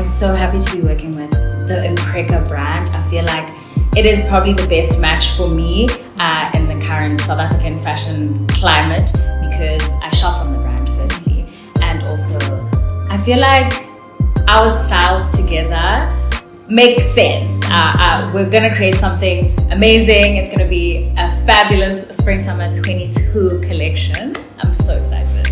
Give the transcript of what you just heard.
I'm so happy to be working with the Imprecca brand. I feel like it is probably the best match for me uh, in the current South African fashion climate because I shop on the brand firstly. And also, I feel like our styles together make sense. Uh, uh, we're gonna create something amazing. It's gonna be a fabulous Spring Summer 22 collection. I'm so excited.